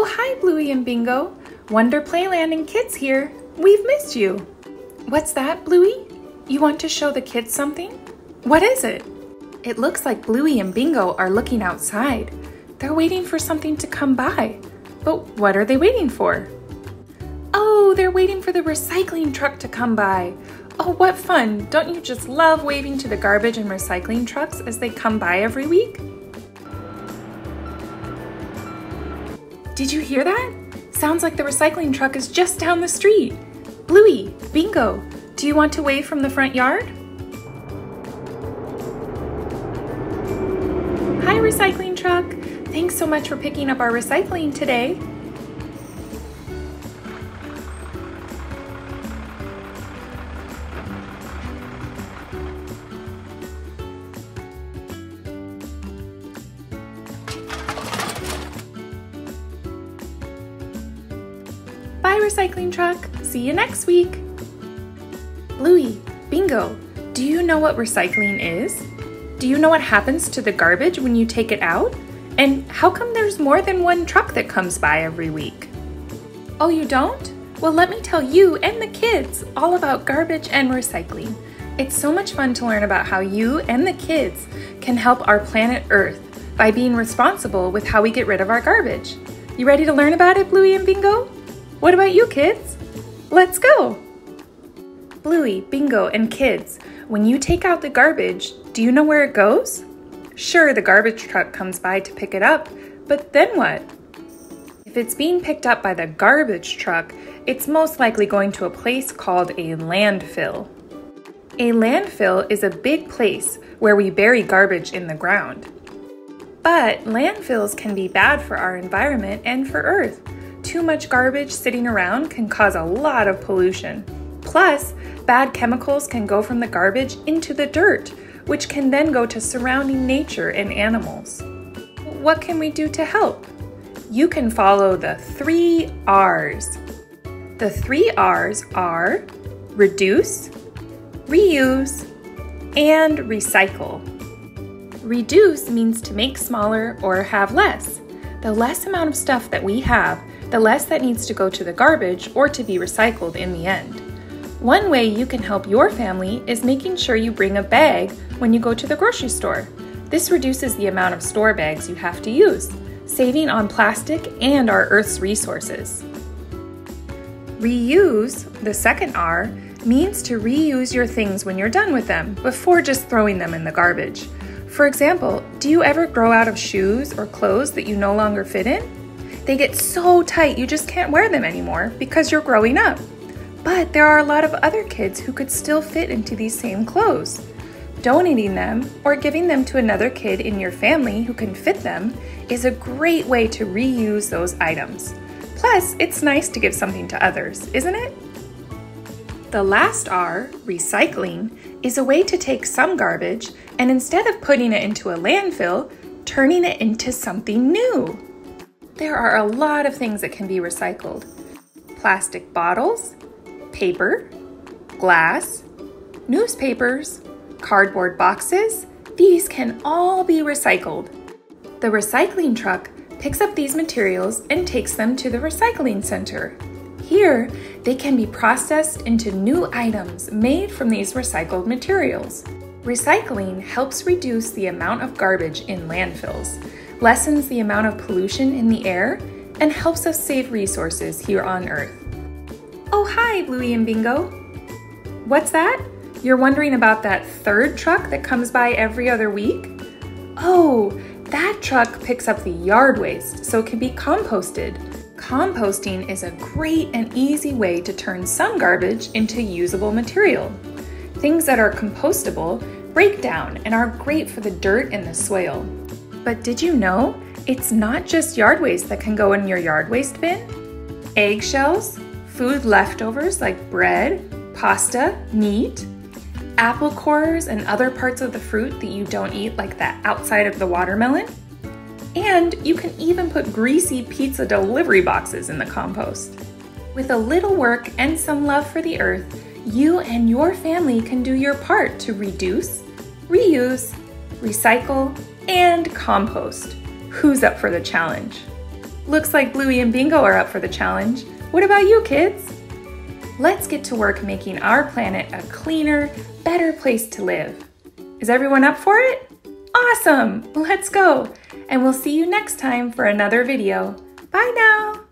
Oh, hi, Bluey and Bingo. Wonder Playland and kids here. We've missed you. What's that, Bluey? You want to show the kids something? What is it? It looks like Bluey and Bingo are looking outside. They're waiting for something to come by. But what are they waiting for? Oh, they're waiting for the recycling truck to come by. Oh, what fun! Don't you just love waving to the garbage and recycling trucks as they come by every week? Did you hear that? Sounds like the recycling truck is just down the street. Bluey, Bingo, do you want to wave from the front yard? Hi, recycling truck. Thanks so much for picking up our recycling today. Bye, recycling truck. See you next week. Bluey, Bingo, do you know what recycling is? Do you know what happens to the garbage when you take it out? And how come there's more than one truck that comes by every week? Oh, you don't? Well, let me tell you and the kids all about garbage and recycling. It's so much fun to learn about how you and the kids can help our planet Earth by being responsible with how we get rid of our garbage. You ready to learn about it, Bluey and Bingo? What about you, kids? Let's go! Bluey, Bingo, and kids, when you take out the garbage, do you know where it goes? Sure, the garbage truck comes by to pick it up, but then what? If it's being picked up by the garbage truck, it's most likely going to a place called a landfill. A landfill is a big place where we bury garbage in the ground. But landfills can be bad for our environment and for Earth. Too much garbage sitting around can cause a lot of pollution. Plus, bad chemicals can go from the garbage into the dirt, which can then go to surrounding nature and animals. What can we do to help? You can follow the three R's. The three R's are reduce, reuse, and recycle. Reduce means to make smaller or have less. The less amount of stuff that we have, the less that needs to go to the garbage or to be recycled in the end. One way you can help your family is making sure you bring a bag when you go to the grocery store. This reduces the amount of store bags you have to use, saving on plastic and our Earth's resources. Reuse, the second R, means to reuse your things when you're done with them before just throwing them in the garbage. For example, do you ever grow out of shoes or clothes that you no longer fit in? They get so tight you just can't wear them anymore because you're growing up. But there are a lot of other kids who could still fit into these same clothes. Donating them or giving them to another kid in your family who can fit them is a great way to reuse those items. Plus, it's nice to give something to others, isn't it? The last R, recycling, is a way to take some garbage and instead of putting it into a landfill, turning it into something new. There are a lot of things that can be recycled plastic bottles, paper, glass, newspapers, cardboard boxes, these can all be recycled. The recycling truck picks up these materials and takes them to the recycling center. Here, they can be processed into new items made from these recycled materials. Recycling helps reduce the amount of garbage in landfills, lessens the amount of pollution in the air, and helps us save resources here on Earth. Oh, hi, Bluey and Bingo. What's that? You're wondering about that third truck that comes by every other week? Oh, that truck picks up the yard waste so it can be composted. Composting is a great and easy way to turn some garbage into usable material. Things that are compostable break down and are great for the dirt and the soil. But did you know it's not just yard waste that can go in your yard waste bin? Eggshells, food leftovers like bread, pasta, meat, apple cores, and other parts of the fruit that you don't eat, like the outside of the watermelon. And you can even put greasy pizza delivery boxes in the compost. With a little work and some love for the earth, you and your family can do your part to reduce, reuse, recycle, and compost. Who's up for the challenge? Looks like Bluey and Bingo are up for the challenge. What about you, kids? Let's get to work making our planet a cleaner, better place to live. Is everyone up for it? Awesome! Let's go! And we'll see you next time for another video. Bye now!